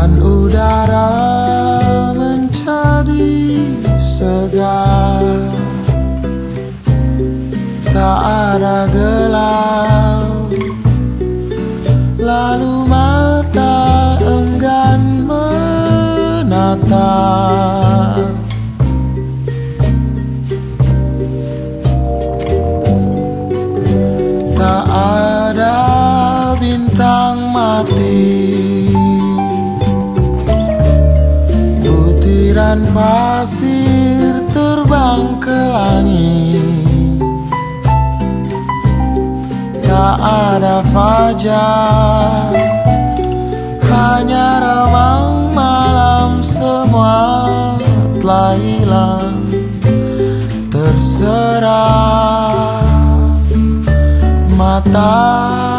Dan udara menjadi segar. Tak ada gelap Lalu mata enggan menatap Pasir terbang ke langit. Tak ada fajar Hanya remang malam semua telah hilang Terserah matahari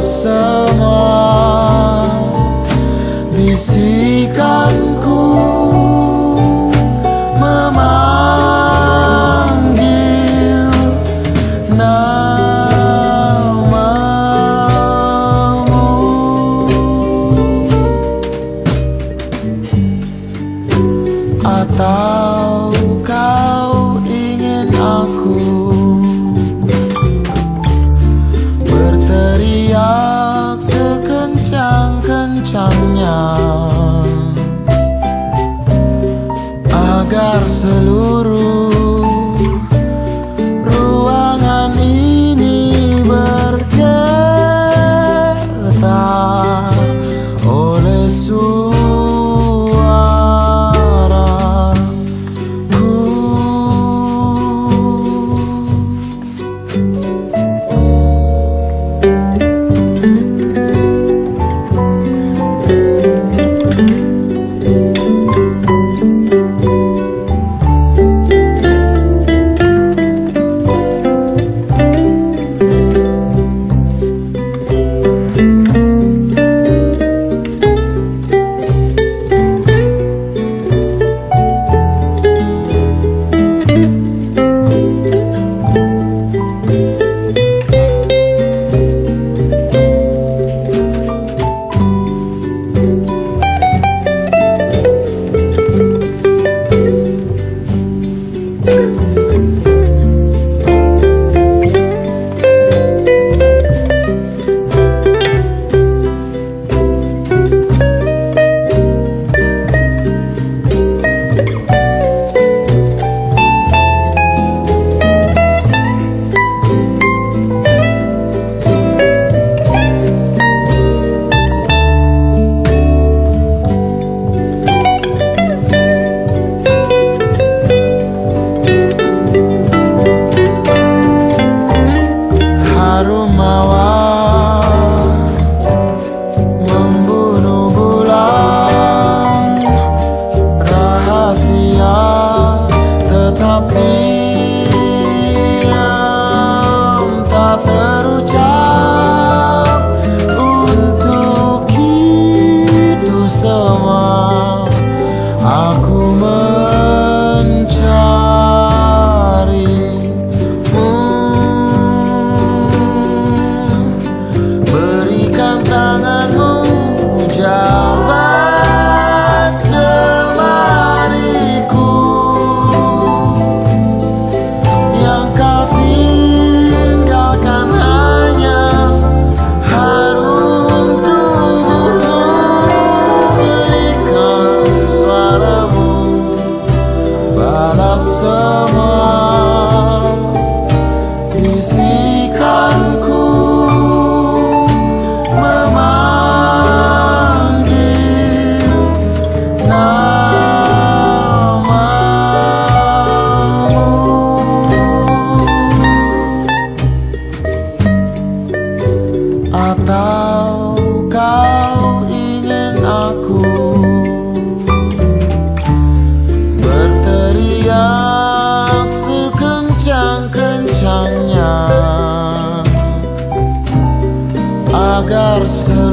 semua. Bisikanku seluruh tetap diam tak terucap untuk itu semua. Aku Atau kau ingin aku Berteriak sekencang-kencangnya Agar se